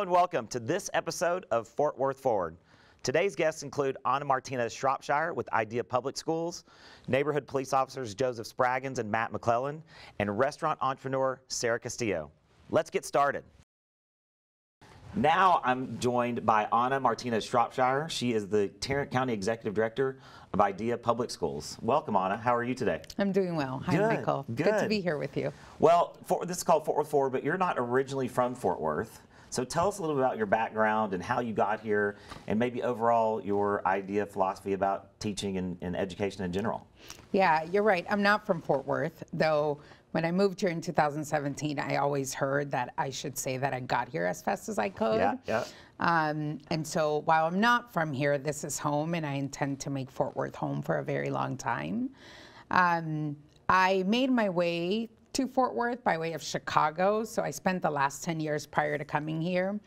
Hello and welcome to this episode of Fort Worth Forward. Today's guests include Anna Martinez Shropshire with Idea Public Schools, neighborhood police officers Joseph Spraggins and Matt McClellan, and restaurant entrepreneur Sarah Castillo. Let's get started. Now I'm joined by Anna Martinez Shropshire. She is the Tarrant County Executive Director of Idea Public Schools. Welcome, Anna. How are you today? I'm doing well. Hi, Good, Michael. good. to be here with you. Well, for, this is called Fort Worth Forward, but you're not originally from Fort Worth. So tell us a little bit about your background and how you got here, and maybe overall your idea, philosophy about teaching and, and education in general. Yeah, you're right. I'm not from Fort Worth, though. When I moved here in 2017, I always heard that I should say that I got here as fast as I could. Yeah, yeah. Um, and so while I'm not from here, this is home, and I intend to make Fort Worth home for a very long time. Um, I made my way to Fort Worth by way of Chicago, so I spent the last 10 years prior to coming here.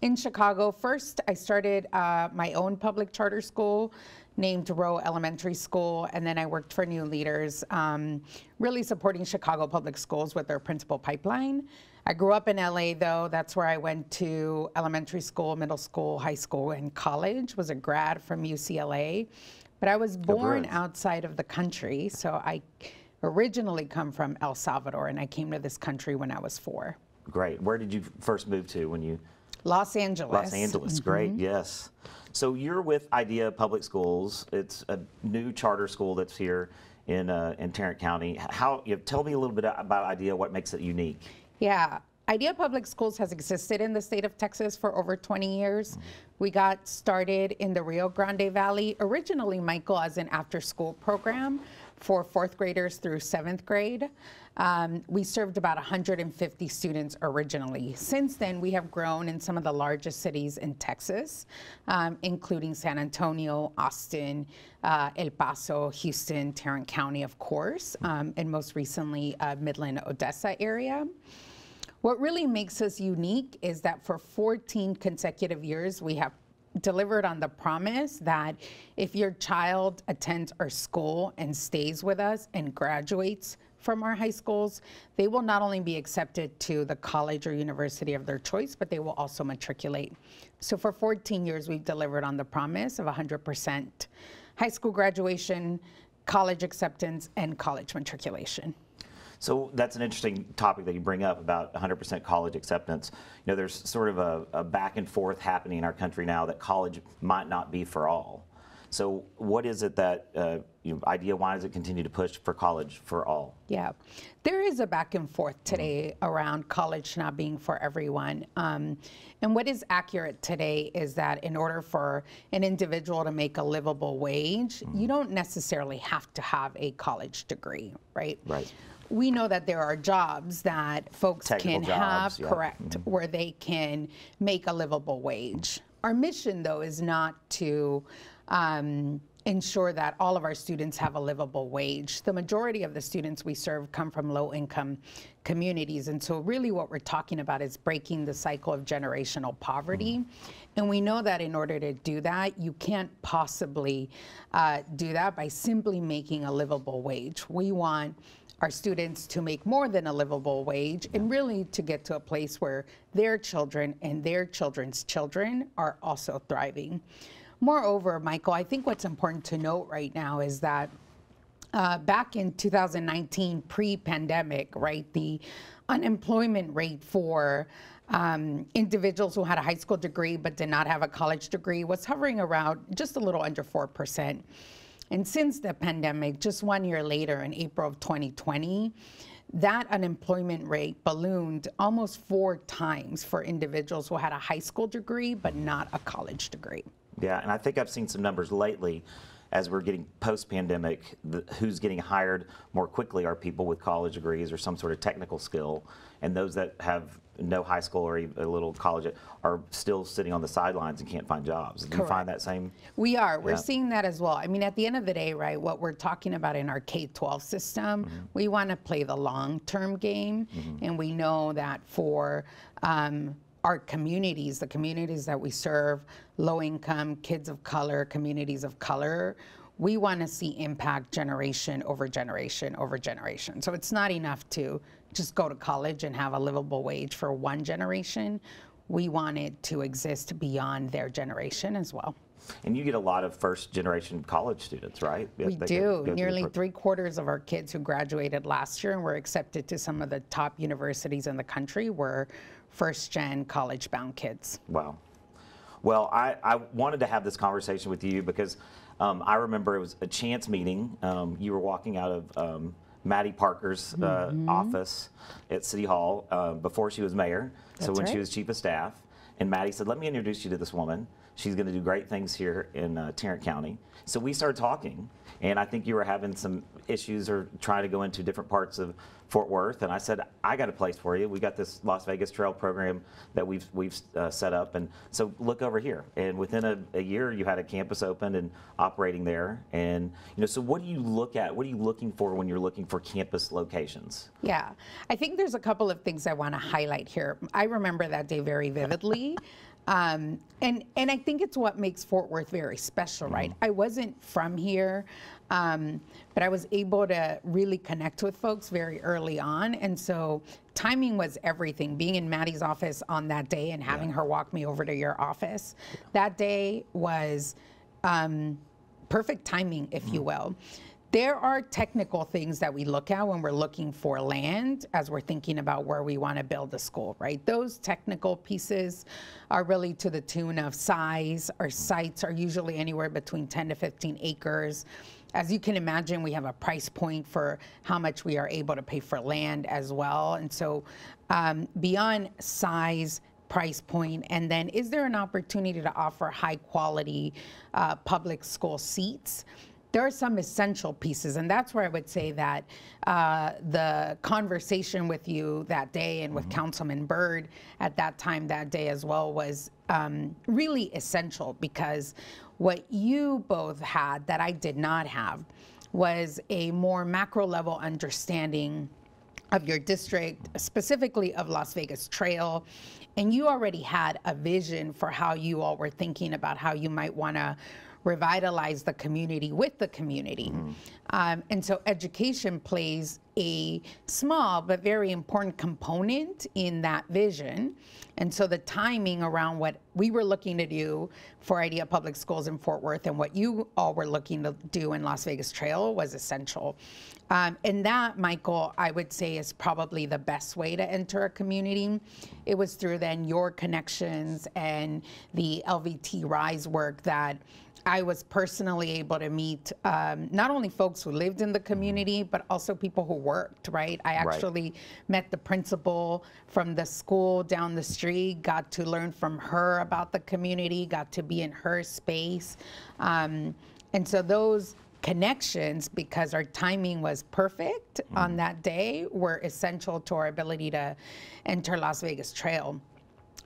In Chicago, first I started uh, my own public charter school named Rowe Elementary School, and then I worked for New Leaders, um, really supporting Chicago public schools with their principal pipeline. I grew up in LA though, that's where I went to elementary school, middle school, high school, and college, was a grad from UCLA. But I was born outside of the country, so I originally come from El Salvador, and I came to this country when I was four. Great. Where did you first move to when you? Los Angeles. Los Angeles. Great. Yes. So you're with Idea Public Schools. It's a new charter school that's here in uh, in Tarrant County. How? You know, tell me a little bit about Idea. What makes it unique? Yeah. Idea Public Schools has existed in the state of Texas for over 20 years. We got started in the Rio Grande Valley, originally, Michael, as an after school program for fourth graders through seventh grade. Um, we served about 150 students originally. Since then, we have grown in some of the largest cities in Texas, um, including San Antonio, Austin, uh, El Paso, Houston, Tarrant County, of course, um, and most recently, uh, Midland, Odessa area. What really makes us unique is that for 14 consecutive years, we have delivered on the promise that if your child attends our school and stays with us and graduates from our high schools, they will not only be accepted to the college or university of their choice, but they will also matriculate. So for 14 years, we've delivered on the promise of 100% high school graduation, college acceptance, and college matriculation. So that's an interesting topic that you bring up about 100% college acceptance. You know, there's sort of a, a, back and forth happening in our country now that college might not be for all. So what is it that uh, you know, idea? Why does it continue to push for college for all? Yeah, there is a back and forth today mm-hmm. around college not being for everyone. Um, and what is accurate today is that in order for an individual to make a livable wage, mm-hmm. you don't necessarily have to have a college degree, right? Right we know that there are jobs that folks Technical can jobs, have, yeah. correct, mm -hmm. where they can make a livable wage. Our mission, though, is not to um, ensure that all of our students have a livable wage. The majority of the students we serve come from low income communities. And so, really, what we're talking about is breaking the cycle of generational poverty. Mm -hmm. And we know that in order to do that, you can't possibly uh, do that by simply making a livable wage. We want our students to make more than a livable wage and really to get to a place where their children and their children's children are also thriving. Moreover, Michael, I think what's important to note right now is that uh, back in 2019, pre-pandemic, right, the unemployment rate for um, individuals who had a high school degree but did not have a college degree was hovering around just a little under 4%. And since the pandemic, just one year later, in April of 2020, that unemployment rate ballooned almost four times for individuals who had a high school degree but not a college degree. Yeah, and I think I've seen some numbers lately as we're getting post-pandemic, who's getting hired more quickly are people with college degrees or some sort of technical skill, and those that have no high school or a little college are still sitting on the sidelines and can't find jobs. Do you find that same? We are. We're seeing that as well. I mean, at the end of the day, right, what we're talking about in our K-12 system, mm -hmm. we want to play the long-term game, mm -hmm. and we know that for um, our communities, the communities that we serve, low income, kids of color, communities of color, we want to see impact generation over generation over generation. So it's not enough to just go to college and have a livable wage for one generation. we want it to exist beyond their generation as well. And you get a lot of first generation college students, right? We do. Nearly three quarters of our kids who graduated last year and were accepted to some of the top universities in the country were first gen college bound kids. Wow. Well, I, I wanted to have this conversation with you because um, I remember it was a chance meeting. Um, you were walking out of um, Mattie Parker's uh, mm-hmm. office at City Hall uh, before she was mayor. That's so when right. she was chief of staff, and Mattie said, "Let me introduce you to this woman. She's going to do great things here in uh, Tarrant County." So we started talking, and I think you were having some issues or trying to go into different parts of Fort Worth, and I said, I got a place for you. We got this Las Vegas Trail program that we've we've uh, set up, and so look over here. And within a, a, year, you had a campus open and operating there. And you know, so what do you look at? What are you looking for when you're looking for campus locations? Yeah, I think there's a couple of things I want to highlight here. I remember that day very vividly. Um, and and I think it's what makes Fort Worth very special, right? Mm-hmm. I wasn't from here, um, but I was able to really connect with folks very early on, and so timing was everything. Being in Mattie's office on that day and having yeah. her walk me over to your office, that day was um, perfect timing, if mm-hmm. you will. There are technical things that we look at when we're looking for land as we're thinking about where we want to build a school, right? Those technical pieces are really to the tune of size. Our sites are usually anywhere between 10 to 15 acres. As you can imagine, we have a price point for how much we are able to pay for land as well. And so, um, beyond size, price point, and then is there an opportunity to offer high quality uh, public school seats? There are some essential pieces, and that's where I would say that uh, the conversation with you that day and with mm-hmm. Councilman Byrd at that time that day as well was um, really essential because what you both had that I did not have was a more macro level understanding of your district, specifically of Las Vegas Trail. And you already had a vision for how you all were thinking about how you might want to revitalize the community with the community. Mm-hmm. Um, and so education plays a small but very important component in that vision. And so the timing around what we were looking to do for Idea Public Schools in Fort Worth and what you all were looking to do in Las Vegas Trail was essential. Um, and that, Michael, I would say is probably the best way to enter a community. It was through then your connections and the LVT Rise work that I was personally able to meet um, not only folks who lived in the community, but also people who worked, right? I actually right. met the principal from the school down the street, got to learn from her about the community, got to be in her space. Um, and so those connections, because our timing was perfect mm. on that day, were essential to our ability to enter Las Vegas Trail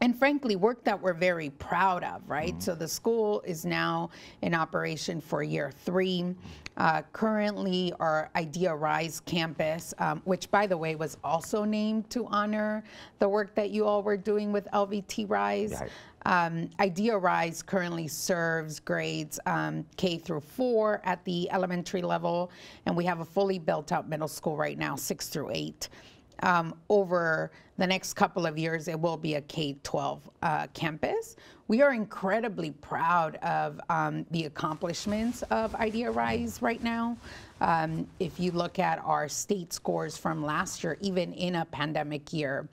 and frankly, work that we're very proud of, right? Mm-hmm. So the school is now in operation for year three. Uh, currently, our Idea Rise campus, um, which by the way was also named to honor the work that you all were doing with LVT Rise. Yeah. Um, Idea Rise currently serves grades um, K through four at the elementary level, and we have a fully built out middle school right now, six through eight um, over the next couple of years, it will be a K 12 uh, campus. We are incredibly proud of um, the accomplishments of Idea Rise right now. Um, if you look at our state scores from last year, even in a pandemic year,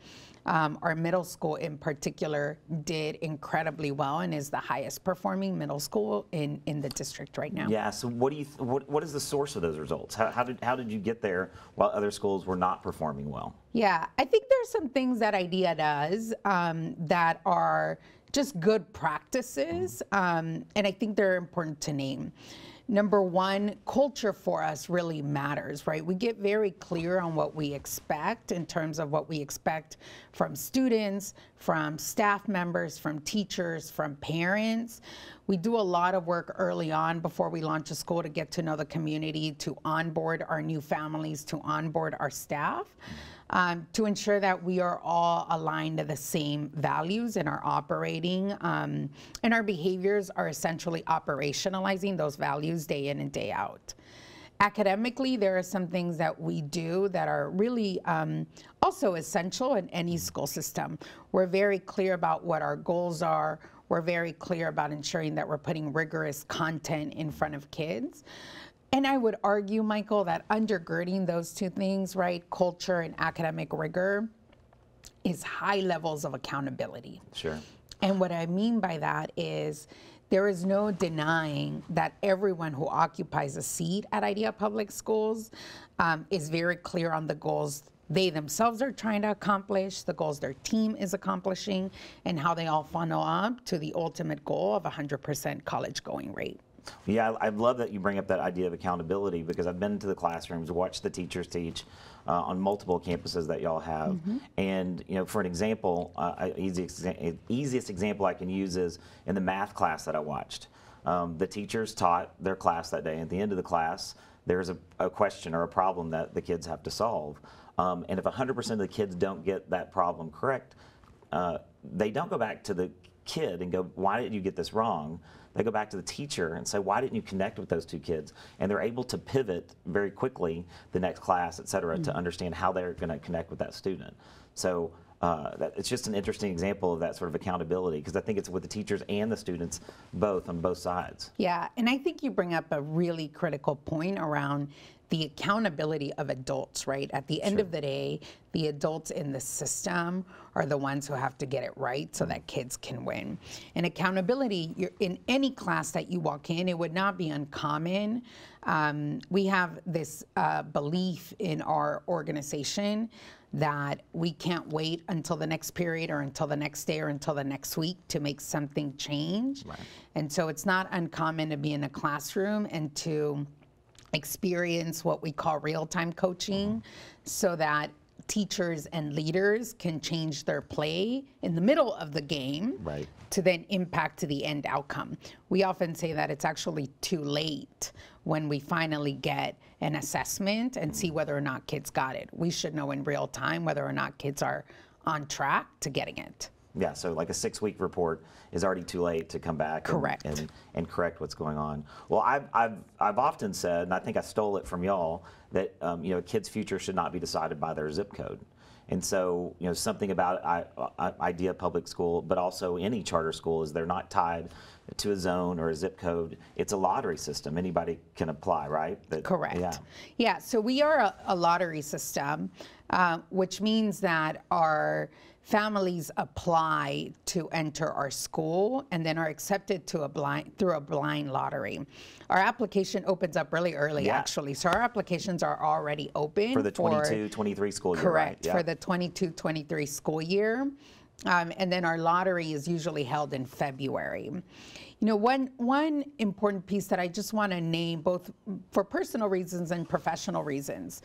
um, our middle school in particular did incredibly well and is the highest performing middle school in, in the district right now. Yeah, so what do you, what, what is the source of those results? How, how, did, how did you get there while other schools were not performing well? Yeah, I think there's some things that IDEA does um, that are just good practices, um, and I think they're important to name number one, culture for us really matters, right? We get very clear on what we expect in terms of what we expect from students, from staff members, from teachers, from parents. We do a lot of work early on before we launch a school to get to know the community, to onboard our new families, to onboard our staff um, to ensure that we are all aligned to the same values in our operating um, and our behaviors are essentially operationalizing those values day in and day out. academically, there are some things that we do that are really um, also essential in any school system. We're very clear about what our goals are. We're very clear about ensuring that we're putting rigorous content in front of kids. And I would argue, Michael, that undergirding those two things, right, culture and academic rigor, is high levels of accountability. Sure. And what I mean by that is there is no denying that everyone who occupies a seat at IDEA Public Schools um, is very clear on the goals they themselves are trying to accomplish, the goals their team is accomplishing, and how they all funnel up to the ultimate goal of 100% college going rate. Yeah, I, I love that you bring up that idea of accountability because I've been to the classrooms, watched the teachers teach uh, on multiple campuses that y'all have. Mm-hmm. And, you know, for an example, uh, easiest, easiest example I can use is in the math class that I watched. Um, the teachers taught their class that day. At the end of the class, there's a, a question or a problem that the kids have to solve. Um, and if 100% of the kids don't get that problem correct, uh, they don't go back to the kid and go, why did you get this wrong? They go back to the teacher and say, why didn't you connect with those two kids? And they're able to pivot very quickly the next class, et cetera, mm-hmm. to understand how they're going to connect with that student. So uh, that, it's just an interesting example of that sort of accountability because I think it's with the teachers and the students both on both sides. Yeah, and I think you bring up a really critical point around the accountability of adults, right? At the end sure. of the day, the adults in the system are the ones who have to get it right so that kids can win. And accountability, in any class that you walk in, it would not be uncommon. Um, we have this uh, belief in our organization that we can't wait until the next period or until the next day or until the next week to make something change. Right. And so it's not uncommon to be in a classroom and to experience what we call real-time coaching mm-hmm. so that teachers and leaders can change their play in the middle of the game right. to then impact to the end outcome. We often say that it's actually too late when we finally get an assessment and see whether or not kids got it. We should know in real time whether or not kids are on track to getting it. Yeah, so like a six-week report is already too late to come back correct. And, and, and, correct what's going on. Well, I've, I've, I've often said, and I think I stole it from y'all, that um, you know, a kid's future should not be decided by their zip code. And so, you know, something about I, I, Idea Public School, but also any charter school, is they're not tied to a zone or a zip code. It's a lottery system. Anybody can apply, right? That, Correct. Yeah. Yeah. So we are a, a lottery system, uh, which means that our families apply to enter our school and then are accepted to a blind through a blind lottery. Our application opens up really early yeah. actually. So our applications are already open for the 22-23 school year. Correct. Right? Yeah. For the 22-23 school year. Um, and then our lottery is usually held in February. You know, one one important piece that I just want to name, both for personal reasons and professional reasons,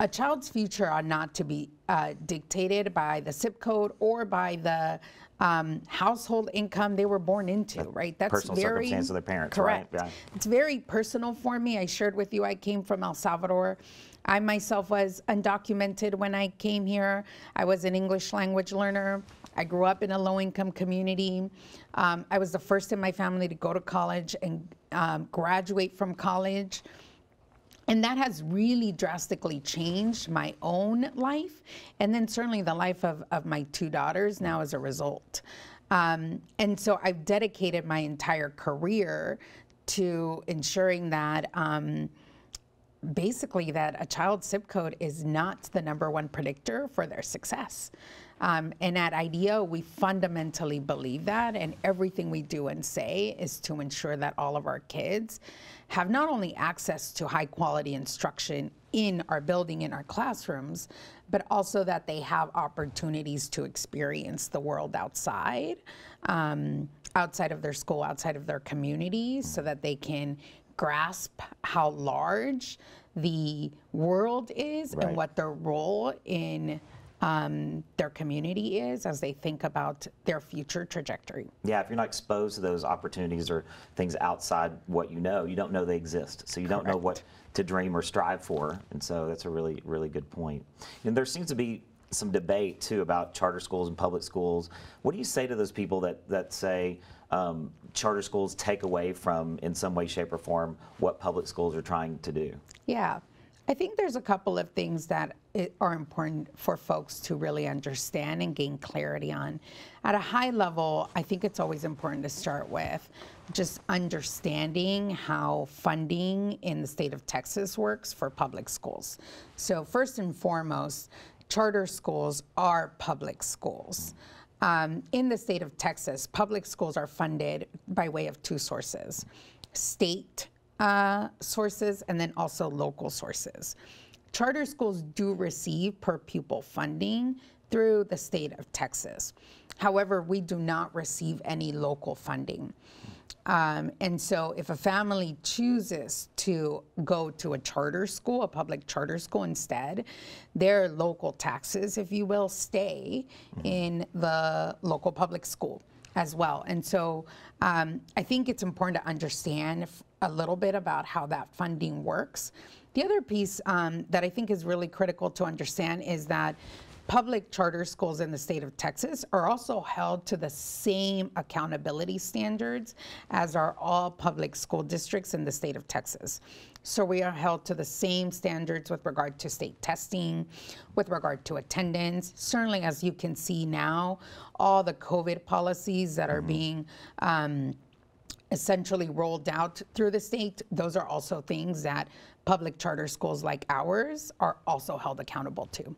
a child's future are not to be uh, dictated by the zip code or by the um, household income they were born into, right? That's personal very circumstance of their parents, correct. Right? Yeah. It's very personal for me. I shared with you I came from El Salvador. I myself was undocumented when I came here. I was an English language learner. I grew up in a low-income community. Um, I was the first in my family to go to college and um, graduate from college. And that has really drastically changed my own life, and then certainly the life of, of my two daughters now as a result. Um, and so I've dedicated my entire career to ensuring that um, basically that a child's zip code is not the number one predictor for their success. Um, and at IDEA, we fundamentally believe that, and everything we do and say is to ensure that all of our kids have not only access to high quality instruction in our building, in our classrooms, but also that they have opportunities to experience the world outside, um, outside of their school, outside of their community, so that they can grasp how large the world is right. and what their role in um, their community is as they think about their future trajectory. Yeah, if you're not exposed to those opportunities or things outside what you know, you don't know they exist. So you Correct. don't know what to dream or strive for. And so that's a really, really good point. And there seems to be some debate too about charter schools and public schools. What do you say to those people that that say um, charter schools take away from, in some way, shape, or form, what public schools are trying to do? Yeah. I think there's a couple of things that are important for folks to really understand and gain clarity on. At a high level, I think it's always important to start with just understanding how funding in the state of Texas works for public schools. So, first and foremost, charter schools are public schools. Um, in the state of Texas, public schools are funded by way of two sources state uh, sources and then also local sources. Charter schools do receive per pupil funding through the state of Texas. However, we do not receive any local funding. Um, and so, if a family chooses to go to a charter school, a public charter school instead, their local taxes, if you will, stay in the local public school as well. And so, um, I think it's important to understand a little bit about how that funding works. The other piece um, that I think is really critical to understand is that public charter schools in the state of Texas are also held to the same accountability standards as are all public school districts in the state of Texas. So we are held to the same standards with regard to state testing, with regard to attendance. Certainly, as you can see now, all the COVID policies that are being um, essentially rolled out through the state, those are also things that public charter schools like ours are also held accountable to.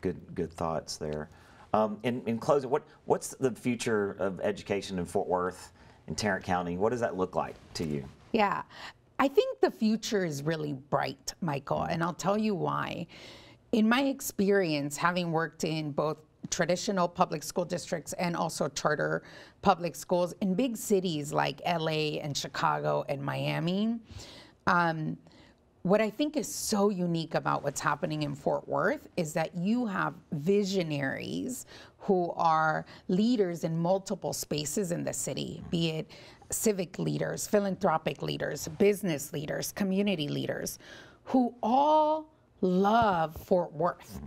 Good, good thoughts there. Um, in, in closing, what, what's the future of education in Fort Worth and Tarrant County? What does that look like to you? Yeah. I think the future is really bright, Michael, and I'll tell you why. In my experience, having worked in both traditional public school districts and also charter public schools in big cities like LA and Chicago and Miami, um, what I think is so unique about what's happening in Fort Worth is that you have visionaries who are leaders in multiple spaces in the city, be it civic leaders, philanthropic leaders, business leaders, community leaders, who all love Fort Worth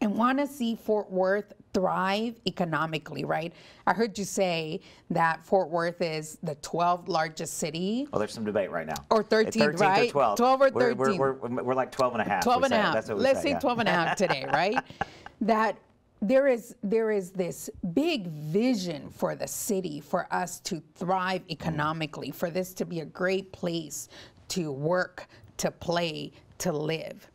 and want to see Fort Worth thrive economically, right? I heard you say that Fort Worth is the 12th largest city. Well, there's some debate right now. Or At 13th, 13th right? or 12. 12 or We're- We're, 13. we're, we're like 12 and a half. 12 we and a half. That's what Let's say, say yeah. 12 and a half today, right? that there is there is this big vision for the city for us to thrive mm. economically, for this to be a great place to work, to play, to live.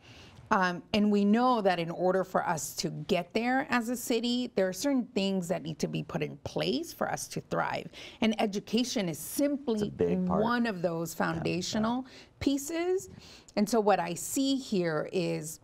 Um, and we know that in order for us to get there as a city, there are certain things that need to be put in place for us to thrive. And education is simply one of those foundational pieces. And so, what I see here is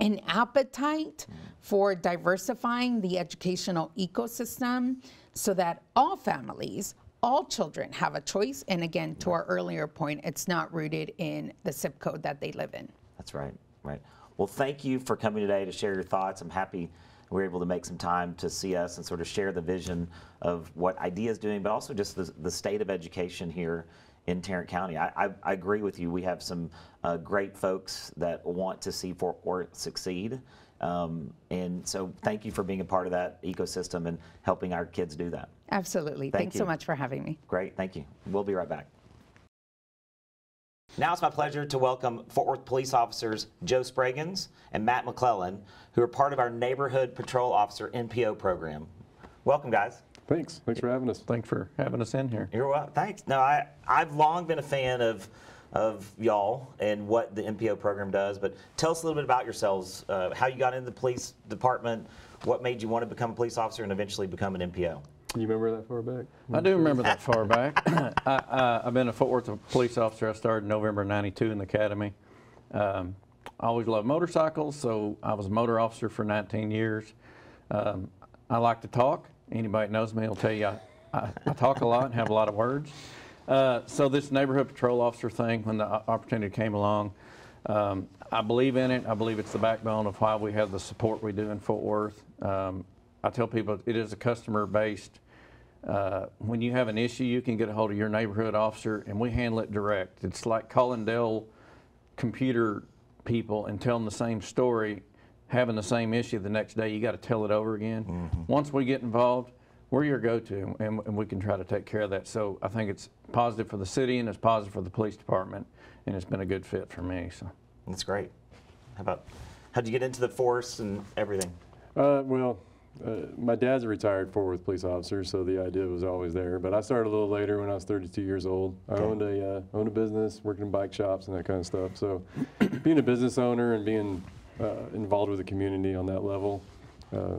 an appetite for diversifying the educational ecosystem so that all families, all children have a choice. And again, to our earlier point, it's not rooted in the zip code that they live in. That's right, right. Well, thank you for coming today to share your thoughts. I'm happy we are able to make some time to see us and sort of share the vision of what IDEA is doing, but also just the, the state of education here in Tarrant County. I, I, I agree with you. We have some uh, great folks that want to see Fort Worth succeed. Um, and so thank you for being a part of that ecosystem and helping our kids do that. Absolutely. Thank Thanks you. so much for having me. Great, thank you. We'll be right back. Now it's my pleasure to welcome Fort Worth police officers Joe Spraggins and Matt McClellan, who are part of our Neighborhood Patrol Officer NPO program. Welcome, guys. Thanks. Thanks for having us. Thanks for having us in here. You're welcome. Thanks. No, I, I've long been a fan of of y'all and what the NPO program does, but tell us a little bit about yourselves, uh, how you got into the police department, what made you want to become a police officer and eventually become an NPO. You remember that far back? I do remember that far back. I, uh, I've been a Fort Worth police officer. I started in November '92 in the academy. Um, I always loved motorcycles, so I was a motor officer for 19 years. Um, I like to talk. Anybody that knows me will tell you I, I, I talk a lot and have a lot of words. Uh, so this neighborhood patrol officer thing, when the opportunity came along, um, I believe in it. I believe it's the backbone of why we have the support we do in Fort Worth. Um, I tell people it is a customer-based. Uh, when you have an issue, you can get a hold of your neighborhood officer, and we handle it direct. It's like calling Dell computer people and telling the same story having the same issue the next day, you got to tell it over again. Once we get involved, we're your go-to, and, and we can try to take care of that. So I think it's positive for the city and it's positive for the police department, and it's been a good fit for me. So That's great. How about, how'd you get into the force and everything? Uh, well, uh, my dad's a retired Fort Worth police officer, so the idea was always there. But I started a little later when I was 32 years old. I Okay. owned a uh, owned a business, working in bike shops and that kind of stuff. So, being a business owner and being uh, involved with the community on that level, uh,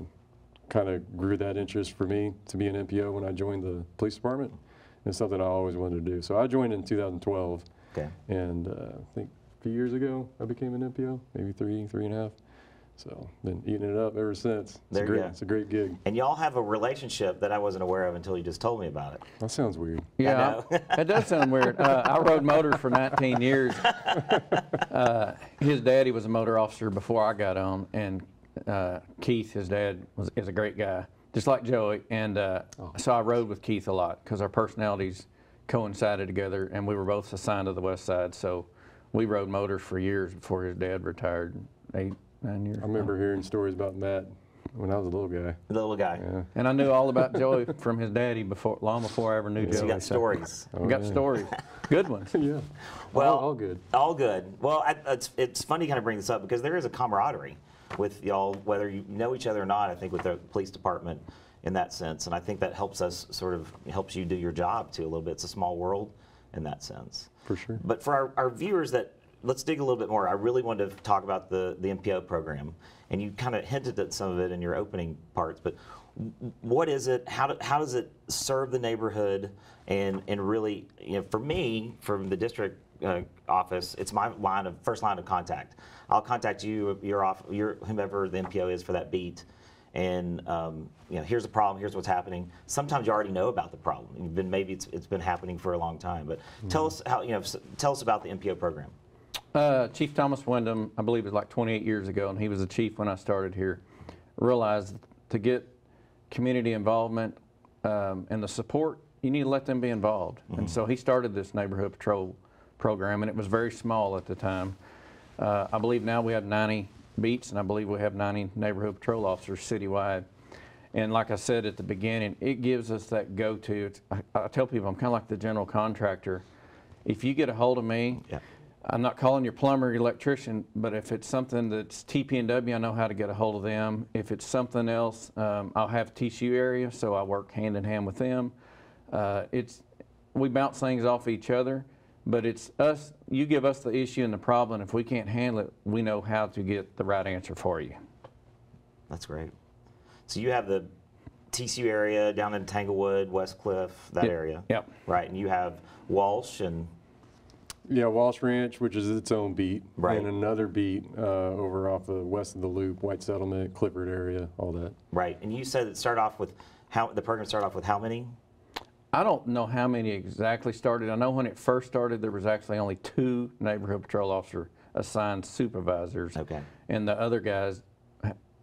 kind of grew that interest for me to be an NPO when I joined the police department. It's something I always wanted to do. So I joined in 2012, Okay. and uh, I think a few years ago I became an NPO, maybe three, three and a half. So been eating it up ever since. It's There a you great, go. It's a great gig. And y'all have a relationship that I wasn't aware of until you just told me about it. That sounds weird. Yeah, that does sound weird. Uh, I rode motors for 19 years. Uh, his daddy was a motor officer before I got on, and uh, Keith, his dad, was is a great guy, just like Joey. And uh, so I rode with Keith a lot because our personalities coincided together, and we were both assigned to the West Side. So we rode motors for years before his dad retired, eight, nine years. I remember hearing stories about Matt when I was a little guy. The little guy. Yeah. And I knew all about Joey from his daddy before, long before I ever knew So Joey. you got so- stories. I got oh, yeah. stories, good ones. yeah. Well, all, all good. All good. Well, I, it's, it's funny to kind of bring this up because there is a camaraderie with y'all, whether you know each other or not, I think, with the police department in that sense. And I think that helps us sort of, helps you do your job too a little bit. It's a small world in that sense. For sure. But for our, our viewers that, let's dig a little bit more. I really wanted to talk about the, the NPO program. And you kind of hinted at some of it in your opening parts, but what is it? How, do, how does it serve the neighborhood? And, and really, you know, for me, from the district uh, office, it's my line of first line of contact. I'll contact you, your off, your whomever the NPO is for that beat, and um, you know, here's the problem. Here's what's happening. Sometimes you already know about the problem. You've been maybe it's, it's been happening for a long time. But tell us how you know. Tell us about the NPO program. Uh, chief Thomas Windham, I believe it was like 28 years ago, and he was the chief when I started here, realized to get community involvement um, and the support, you need to let them be involved. And so he started this neighborhood patrol program, and it was very small at the time. Uh, I believe now we have 90 beats, and I believe we have 90 neighborhood patrol officers citywide. And like I said at the beginning, it gives us that go-to. I, I tell people I'm kind of like the general contractor. If you get a hold of me, Yeah. I'm not calling your plumber, your electrician, but if it's something that's TP&W, I know how to get a hold of them. If it's something else, um, I'll have TCU area, so I work hand in hand with them. Uh, it's we bounce things off each other, but it's us. You give us the issue and the problem. If we can't handle it, we know how to get the right answer for you. That's great. So you have the TCU area down in Tanglewood, West Cliff, that Yep. area. Yep. Right, and you have Walsh and Yeah, Walsh Ranch, which is its own beat, Right. and another beat uh, over off the west of the Loop, White Settlement, Clifford area, all that. right, and you said it started off with how the program started off with how many? I don't know how many exactly started. I know when it first started, there was actually only two neighborhood patrol officer assigned supervisors. Okay. And the other guys,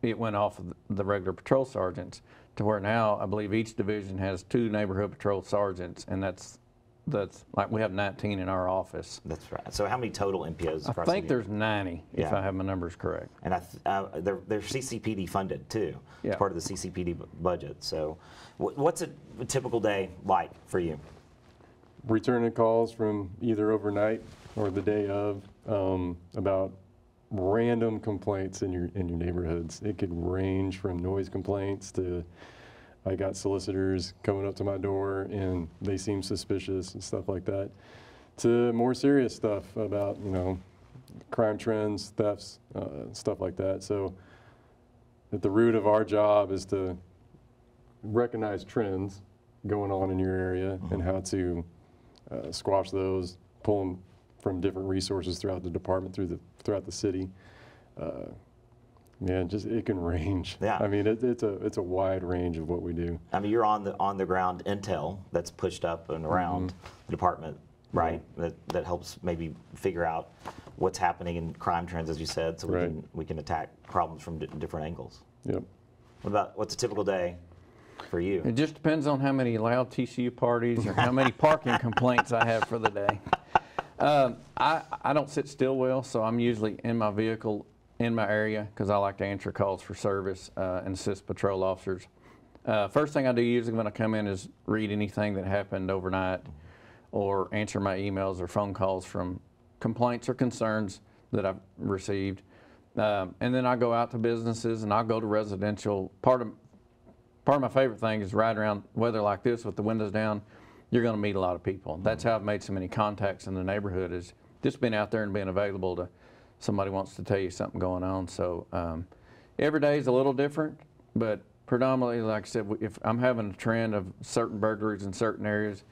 it went off of the regular patrol sergeants to where now I believe each division has two neighborhood patrol sergeants, and that's that's like we have 19 in our office. That's right. So how many total NPOs? I across the think U- there's 90 if Yeah. I have my numbers correct. And I th- uh, they're, they're CCPD funded too. Yeah. It's part of the CCPD bu- budget. So wh- what's a, a typical day like for you? Returning calls from either overnight or the day of um, about random complaints in your in your neighborhoods. It could range from noise complaints to I got solicitors coming up to my door and they seem suspicious and stuff like that, to more serious stuff about you know crime trends, thefts, uh, stuff like that. So at the root of our job is to recognize trends going on in your area and how to uh, squash those, pull them from different resources throughout the department, through the throughout the city. Uh, man, just it can range. Yeah. I mean, it, it's a it's a wide range of what we do. I mean, you're on the on the ground intel that's pushed up and around the department, right? That that helps maybe figure out what's happening in crime trends, as you said, so we Right. can we can attack problems from di- different angles. Yep. What about what's a typical day for you? It just depends on how many loud TCU parties or how many parking complaints I have for the day. Um, I, I don't sit still well, so I'm usually in my vehicle in my area because I like to answer calls for service uh, and assist patrol officers. Uh, first thing I do usually when I come in is read anything that happened overnight or answer my emails or phone calls from complaints or concerns that I've received. Um, and then I go out to businesses and I'll go to residential. Part of part of my favorite thing is riding around weather like this with the windows down. You're going to meet a lot of people. That's how I've made so many contacts in the neighborhood. Is just being out there and being available to somebody wants to tell you something going on. So um, every day is a little different, but predominantly, like I said, if I'm having a trend of certain burglaries in certain areas,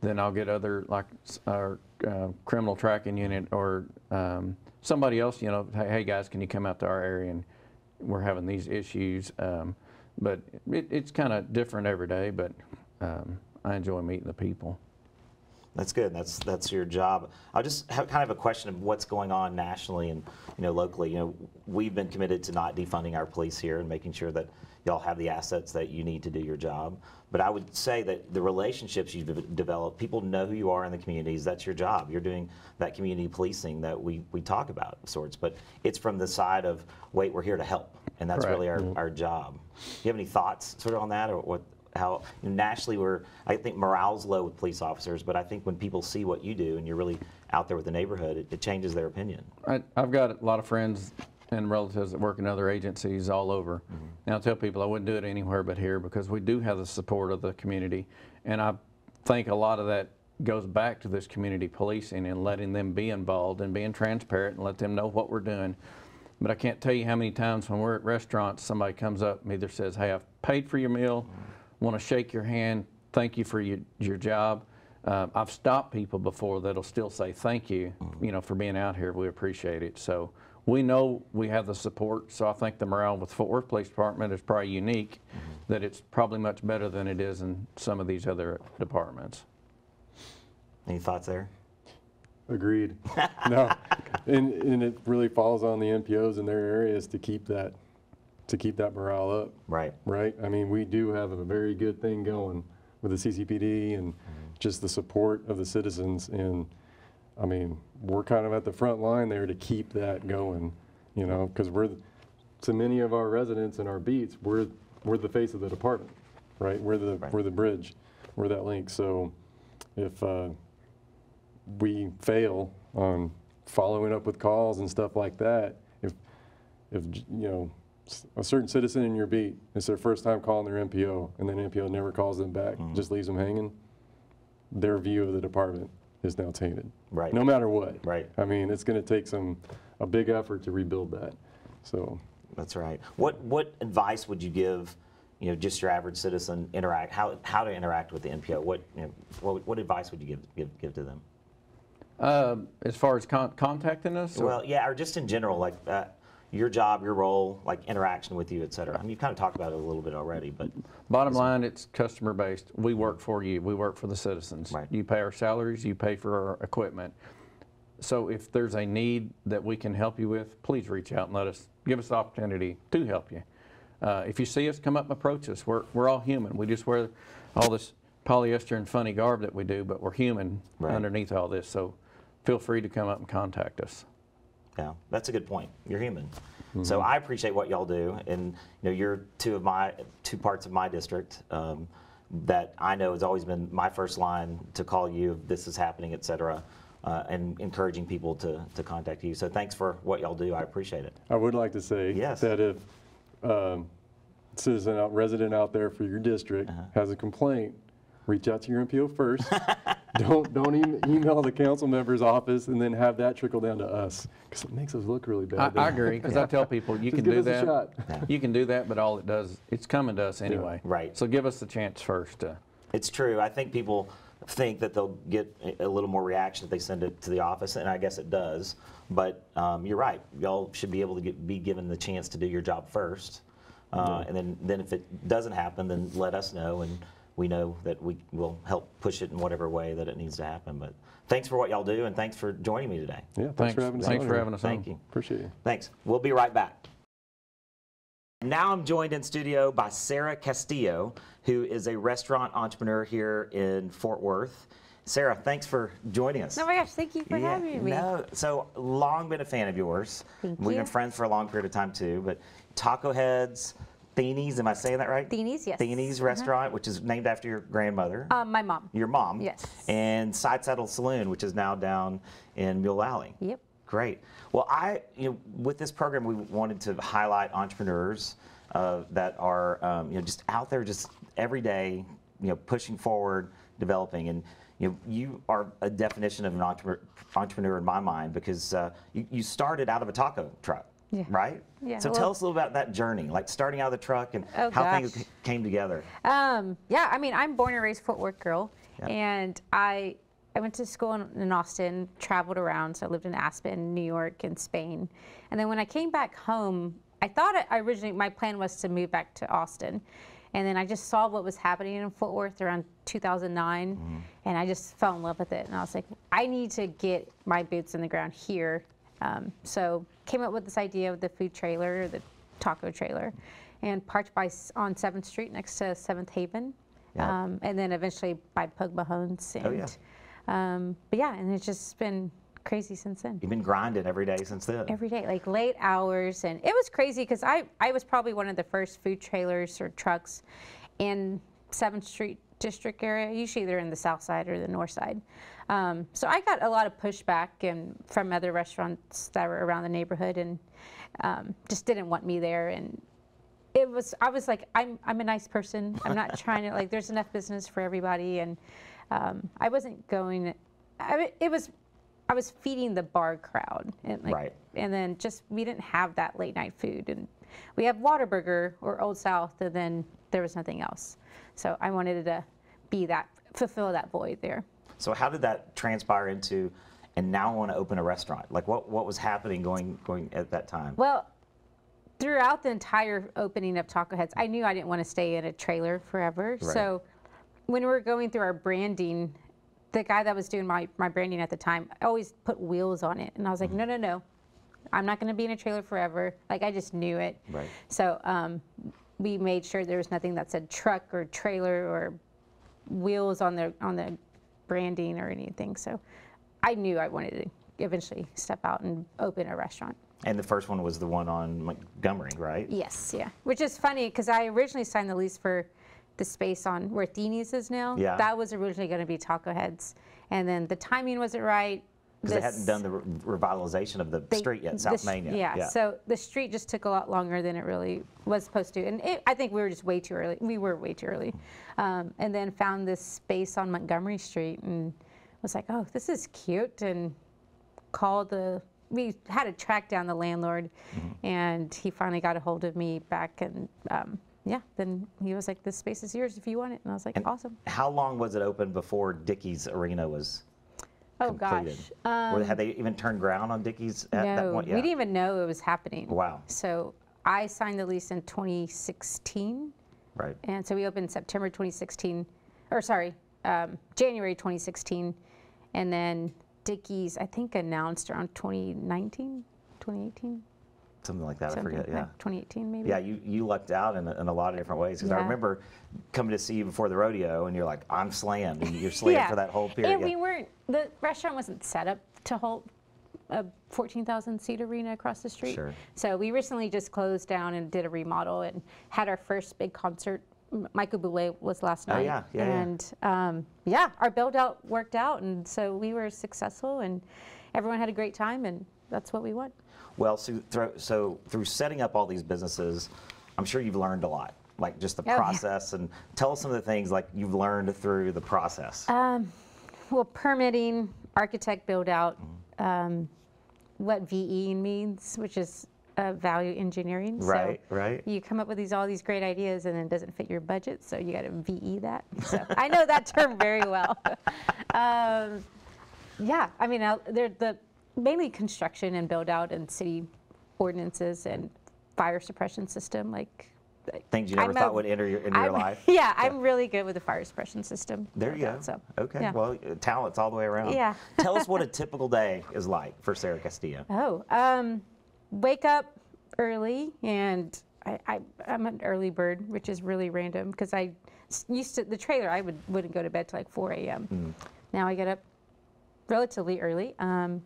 then I'll get other like our uh, criminal tracking unit or um, somebody else. You know, hey, hey guys, can you come out to our area and we're having these issues. Um, but it, it's kind of different every day. But um, I enjoy meeting the people. That's good. That's that's your job. I just have kind of a question of what's going on nationally and you know locally. You know, we've been committed to not defunding our police here and making sure that y'all have the assets that you need to do your job. But I would say that the relationships you've developed, people know who you are in the communities. That's your job. You're doing that community policing that we we talk about of sorts. But it's from the side of wait, we're here to help, and that's Correct. really our, mm-hmm. our job. Do you have any thoughts sort of on that, or what? How you know, nationally we're I think morale's low with police officers, but I think when people see what you do and you're really out there with the neighborhood, it, it changes their opinion. I, I've got a lot of friends and relatives that work in other agencies all over. Mm-hmm. Now, I tell people I wouldn't do it anywhere but here because we do have the support of the community. And I think a lot of that goes back to this community policing and letting them be involved and being transparent and let them know what we're doing. But I can't tell you how many times when we're at restaurants, somebody comes up and either says, Hey, I've paid for your meal, mm-hmm. Want to shake your hand, thank you for your, your job. Uh, I've stopped people before that'll still say thank you, you know, for being out here. We appreciate it. So we know we have the support. So I think the morale with Fort Worth Police Department is probably unique, that it's probably much better than it is in some of these other departments. Any thoughts there? Agreed. No, and, and it really falls on the NPOs in their areas to keep that, to keep that morale up, Right. right? I mean, we do have a very good thing going with the CCPD and just the support of the citizens. And, I mean, we're kind of at the front line there to keep that going, you know, because we're, to many of our residents and our beats, we're, we're the face of the department, right? We're the, Right. we're the bridge, we're that link. So if, uh, we fail on following up with calls and stuff like that, if, if, you know, a certain citizen in your beat, it's their first time calling their NPO, and then NPO never calls them back, just leaves them hanging, their view of the department is now tainted. Right. No matter what. Right. I mean, it's gonna take some, a big effort to rebuild that, so. That's right. What what advice would you give, you know, just your average citizen interact how how to interact with the NPO? What you know, what, what advice would you give give, give to them? Um, as far as con- contacting us, or- Well, yeah, or just in general, like uh, your job, your role, like interaction with you, et cetera. I mean, you've kind of talked about it a little bit already, but Bottom line, it's customer based. We work for you. We work for the citizens. Right. You pay our salaries. You pay for our equipment. So if there's a need that we can help you with, please reach out and let us give us the opportunity to help you. Uh, if you see us, come up and approach us. We're we're all human. We just wear all this polyester and funny garb that we do, but we're human Right. underneath all this. So feel free to come up and contact us. Yeah, that's a good point. You're human. So I appreciate what y'all do, and you know, you're two of my two parts of my district um, that I know has always been my first line to call you if this is happening, et cetera, uh, and encouraging people to to contact you. So thanks for what y'all do. I appreciate it. I would like to say Yes. that if um, citizen out, resident out there for your district Uh-huh. has a complaint, reach out to your NPO first. don't don't em- email the council member's office and then have that trickle down to us because it makes us look really bad. I agree because I tell people you Just can give do us a that. shot. You can do that, but all it does, it's coming to us anyway. Right. So give us the chance first. To, It's true. I think people think that they'll get a- a little more reaction if they send it to the office, and I guess it does. But um, you're right. Y'all should be able to get, be given the chance to do your job first, uh, and then then if it doesn't happen, then let us know, and we know that we will help push it in whatever way that it needs to happen. But thanks for what y'all do, and thanks for joining me today. Yeah, thanks, thanks for having us thanks on for here. having us Thank on. you. Appreciate you. Thanks. We'll be right back. Now I'm joined in studio by Sarah Castillo, who is a restaurant entrepreneur here in Fort Worth. Sarah, thanks for joining us. Oh my gosh, thank you for Yeah, having me. No, so long been a fan of yours. Thank We've you. been friends for a long period of time too. But Taco Heads, Tinie's, am I saying that right? Tinie's, yes. Tinie's Uh-huh. restaurant, which is named after your grandmother, Um, my mom. your mom. Yes. And Side Saddle Saloon, which is now down in Mule Alley. Yep. Great. Well, I, you know, with this program, we wanted to highlight entrepreneurs uh, that are, um, you know, just out there, just every day, you know, pushing forward, developing, and you know, you are a definition of an entrepreneur, entrepreneur in my mind because uh, you, you started out of a taco truck, Yeah. right? Yeah, So well- tell us a little about that journey, like starting out of the truck and Oh, how things came together. Um, yeah, I mean, I'm born and raised Fort Worth girl, Yeah. and I I went to school in, in Austin, traveled around, so I lived in Aspen, New York, and Spain, and then when I came back home, I thought I originally my plan was to move back to Austin, and then I just saw what was happening in Fort Worth around 2009, Mm-hmm. and I just fell in love with it, and I was like, I need to get my boots in the ground here. Um, so came up with this idea of the food trailer, the taco trailer, and parked by on Seventh Street next to Seventh Haven, Yeah. um, and then eventually by Pug Mahones. And, Oh, yeah. Um, but yeah, and it's just been crazy since then. You've been grinding every day since then. Every day, like late hours, and it was crazy because I I was probably one of the first food trailers or trucks in Seventh Street district area. Usually they're in the south side or the north side. Um, so I got a lot of pushback and from other restaurants that were around the neighborhood and um, just didn't want me there. And it was I was like I'm I'm a nice person. I'm not trying to like there's enough business for everybody and um, I wasn't going. I, it was I was feeding the bar crowd and like Right. and then just we didn't have that late night food and we have Whataburger or Old South and then there was nothing else. So I wanted to be that fulfill that void there. So how did that transpire into, and now I want to open a restaurant? Like what, what was happening going going at that time? Well, throughout the entire opening of Taco Heads, I knew I didn't want to stay in a trailer forever. Right. So when we were going through our branding, the guy that was doing my, my branding at the time always put wheels on it. And I was like, Mm-hmm. no, no, no. I'm not going to be in a trailer forever. Like, I just knew it. Right. So um, we made sure there was nothing that said truck or trailer or wheels on the on the branding or anything. So I knew I wanted to eventually step out and open a restaurant. And the first one was the one on Montgomery, right? Yes, yeah. Which is funny because I originally signed the lease for the space on where Tinie's is now. Yeah. That was originally going to be Taco Heads, and then the timing wasn't right. Because they hadn't done the re- revitalization of the they- street yet, South Main yet. Yeah, So the street just took a lot longer than it really was supposed to, and it, I think we were just way too early. We were way too early, um, and then found this space on Montgomery Street and was like, oh, this is cute, and called the. We had to track down the landlord, Mm-hmm. and he finally got a hold of me back, and um, yeah, then he was like, "This space is yours if you want it," and I was like, And "Awesome." How long was it open before Dickies Arena was Oh completed? gosh, Or had they even turned ground on Dickies at that no, point? we didn't even know it was happening. Wow. So I signed the lease in 2016, Right. and so we opened September 2016, or sorry, um, January 2016, and then Dickies I think announced around 2019, 2018, Something like that. I something forget. like Yeah. 2018 maybe. Yeah, you, you lucked out in, a- in a lot of different ways. Because I remember coming to see you before the rodeo, and you're like, I'm slammed, and you're slammed for that whole period. And Yeah. we weren't, the restaurant wasn't set up to hold a 14,000 seat arena across the street. Sure. So we recently just closed down and did a remodel and had our first big concert. Michael Bublé was last Oh, night. yeah, yeah, yeah. And um, yeah, our build out worked out. And so we were successful and everyone had a great time. And that's what we want. Well, so, thro- so through setting up all these businesses, I'm sure you've learned a lot, like just the Oh, yeah. process. And tell us some of the things like you've learned through the process. Uh, Well, permitting, architect build out, Mm-hmm. um, what VE means, which is uh, value engineering. So Right, right. You come up with these all these great ideas and then it doesn't fit your budget, so you got to VE that. So I know that term very well. um, yeah, I mean, I'll- they're the mainly construction and build out and city ordinances and fire suppression system, like. Things you never I'm thought a- would enter your, into your I'm- life. Yeah, I'm really good with the fire suppression system. There you go. So, okay. yeah. Well, uh, talents all the way around. Yeah. Tell us what a typical day is like for Sarah Castillo. Oh, um, wake up early, and I, I, I'm an early bird, which is really random because I used to the trailer. I would wouldn't go to bed till like 4 a.m. now I get up relatively early. Um,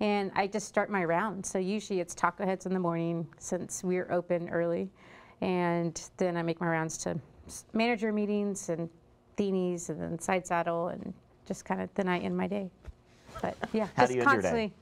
and I just start my round. So usually it's taco heads in the morning since we're open early. And then I make my rounds to manager meetings and Tinie's and then side saddle and just kind of then I end my day. But yeah, How just do you end your day? constantly.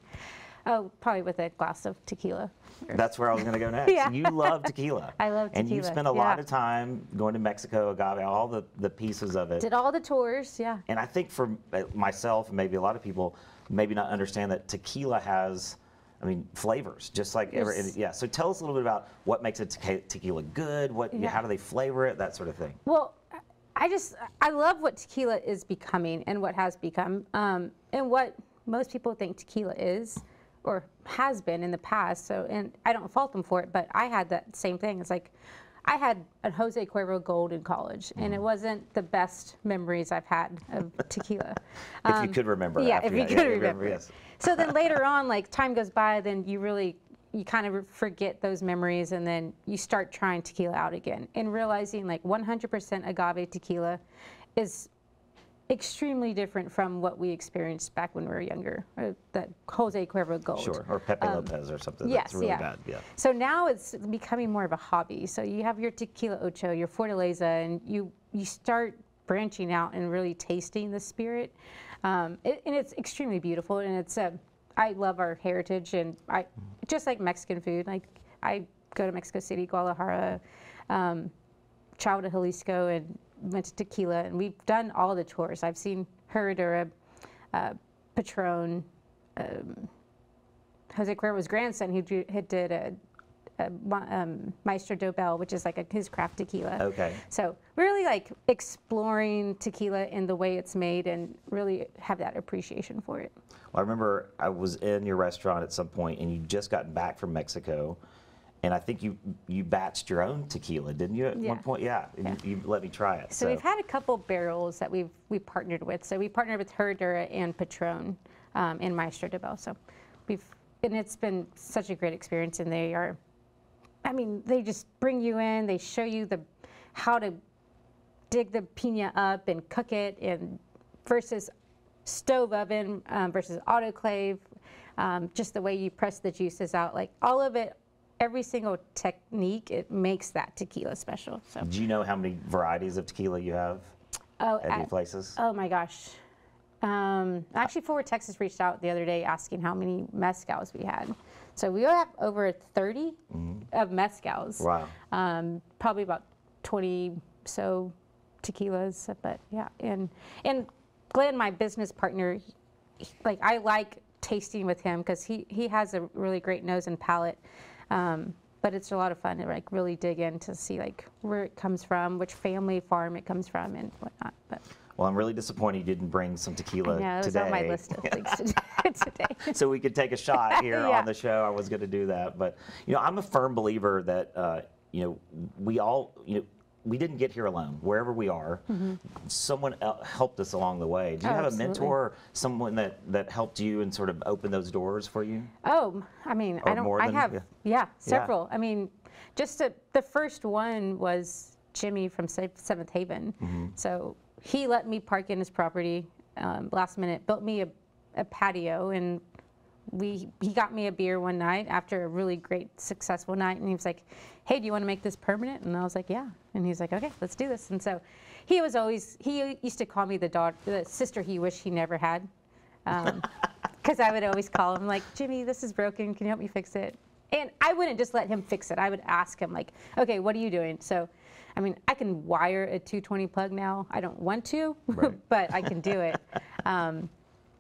Oh, probably with a glass of tequila. That's where I was going to go next. Yeah. You love tequila. I love tequila. And you spent a lot of time going to Mexico, agave, all the, the pieces of it. Did all the tours, yeah. And I think for uh, myself and maybe a lot of people, maybe not understand that tequila has, I mean, flavors, just like every, yeah. So tell us a little bit about what makes a tequi- tequila good. What, Yeah. how do they flavor it, that sort of thing. Well, I just I love what tequila is becoming and what has become, um, and what most people think tequila is or has been in the past. So, and I don't fault them for it, but I had that same thing. It's like I had a Jose Cuervo Gold in college, and Mm. it wasn't the best memories I've had of tequila. If you could remember Um, Yeah, after if you that. could you remember. it. yes. So then later on, like time goes by, then you really you kind of forget those memories, and then you start trying tequila out again, and realizing like 100% agave tequila is extremely different from what we experienced back when we were younger. Or that Jose Cuervo Gold. Sure. Or Pepe Lopez or something Um, Yes, that's really yeah. bad. Yeah. So now it's becoming more of a hobby. So you have your tequila ocho, your fortaleza, and you you start branching out and really tasting the spirit. Um, it, and it's extremely beautiful. And it's a, I love our heritage, and I just like Mexican food. Like I go to Mexico City, Guadalajara, um, traveled to Jalisco, and went to Tequila, and we've done all the tours. I've seen Herradura, uh, Patron, um, Jose Cuervo's grandson, who do- had did a, a um, Maestro Dobel, which is like a, his craft tequila. Okay. So really like exploring tequila in the way it's made and really have that appreciation for it. Well, I remember I was in your restaurant at some point, and you just gotten back from Mexico, and I think you you batched your own tequila, didn't you? At one point, yeah. And You, you let me try it. So, we've had a couple barrels that we've we partnered with. So we partnered with Herradura and Patron um, and Maestro Dobel. So we've and it's been such a great experience. And they are, I mean, they just bring you in. They show you the how to dig the pina up and cook it, and versus stove oven um, versus autoclave. Um, just the way you press the juices out, like all of it. Every single technique, it makes that tequila special. So, Do you know how many varieties of tequila you have oh, at at- places? Oh my gosh. Um, actually, Forward Texas reached out the other day asking how many mezcals we had. So we have over 30 of mezcals. Wow. Um, probably about 20 so tequilas, but yeah. And and Glenn, my business partner, he- like I like tasting with him because he he has a really great nose and palate. Um, but it's a lot of fun to like really dig in to see like where it comes from, which family farm it comes from, and whatnot. But Well, I'm really disappointed you didn't bring some tequila yeah, it was today. on my list of things to today. so we could take a shot here Yeah. on the show. I was going to do that, but you know, I'm a firm believer that uh, you know we all you know we didn't get here alone. Wherever we are, someone helped us along the way. Do you. Oh, have absolutely. a mentor, someone that that helped you and sort of opened those doors for you? Oh, I mean, Or I don't. more I have, yeah. yeah, several. I mean, just to, the first one was Jimmy from Seventh Haven. Mm-hmm. So he let me park in his property um, last minute, built me a, a patio, and we he got me a beer one night after a really great successful night, and he was like, "Hey, do you want to make this permanent?" And I was like, "Yeah." And he's like, "Okay, let's do this." And so he was always he used to call me the daughter, the sister he wished he never had. because I would always call him like, Jimmy, this is broken. Can you help me fix it? And I wouldn't just let him fix it. I would ask him like, okay, what are you doing? So, I mean, I can wire a 220 plug now. I don't want to, but I can do it. Um,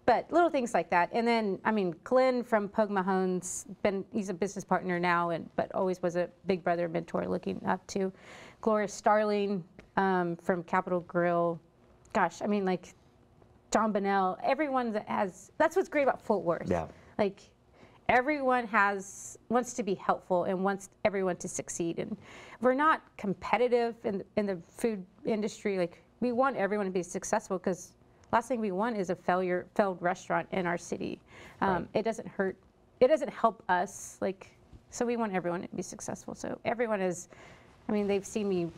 but little things like that. And then, I mean, Glenn from Pug Mahone's been, he's a business partner now, and but always was a big brother mentor looking up to. Gloria Starling um, from Capital Grille. Gosh, I mean, like Jon Bonnell, everyone that has, that's what's great about Fort Worth. Yeah. Like, everyone has, wants to be helpful and wants everyone to succeed. And we're not competitive in, in the food industry. Like, we want everyone to be successful because last thing we want is a failure, failed restaurant in our city. Um, It doesn't hurt, it doesn't help us. Like, so we want everyone to be successful. So everyone is, I mean, they've seen me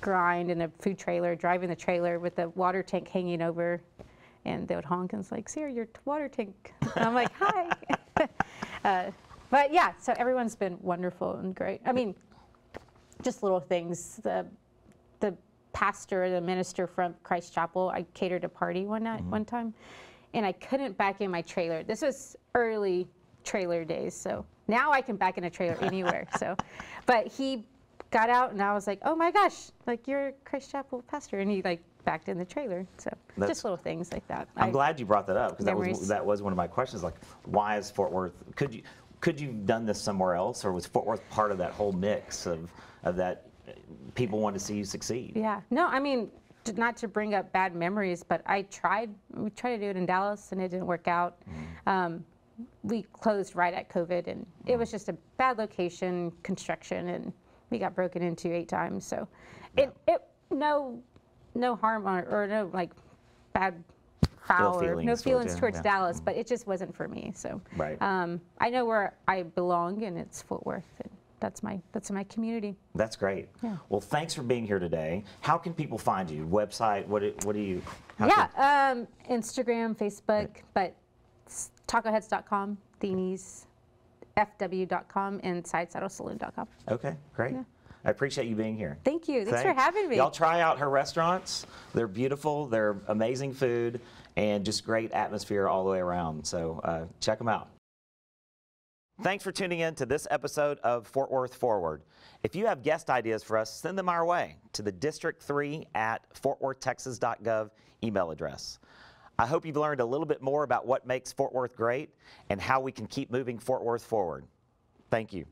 grind in a food trailer, driving the trailer with the water tank hanging over. and they would honk and it's like, Sarah, your t- water tank. And I'm like, hi. uh, but yeah, so everyone's been wonderful and great. I mean, just little things. The pastor, the minister from Christ Chapel, I catered a party one night, mm-hmm. one time, and I couldn't back in my trailer. This was early trailer days, so now I can back in a trailer anywhere. so, but he got out, and I was like, oh my gosh, like you're Christ Chapel pastor, and he like backed in the trailer. So That's- just little things like that. I'm I- glad you brought that up because that was that was one of my questions. Like, why is Fort Worth? Could you could you have done this somewhere else, or was Fort Worth part of that whole mix of of that people want to see you succeed? Yeah. No, I mean, not to bring up bad memories, but I tried. We tried to do it in Dallas, and it didn't work out. Um, we closed right at COVID, and it was just a bad location, construction, and we got broken into eight times. So, it it no no harm on or no like bad foul or no feelings towards towards yeah. Dallas, but it just wasn't for me. So, Right. um, I know where I belong, and it's Fort Worth. And that's my that's my community. That's great. Yeah. Well, thanks for being here today. How can people find you? Website? What do, what do you? how Yeah, can- um, Instagram, Facebook, but tacoheads.com, Tinies, FW.com, and SideSaddleSaloon.com. okay. Great. I appreciate you being here. Thank you. Thanks for having me. Y'all try out her restaurants. They're beautiful. They're amazing food and just great atmosphere all the way around. So uh, check them out. Thanks for tuning in to this episode of Fort Worth Forward. If you have guest ideas for us, send them our way to the District 3 at fortworthtexas.gov email address. I hope you've learned a little bit more about what makes Fort Worth great and how we can keep moving Fort Worth forward. Thank you.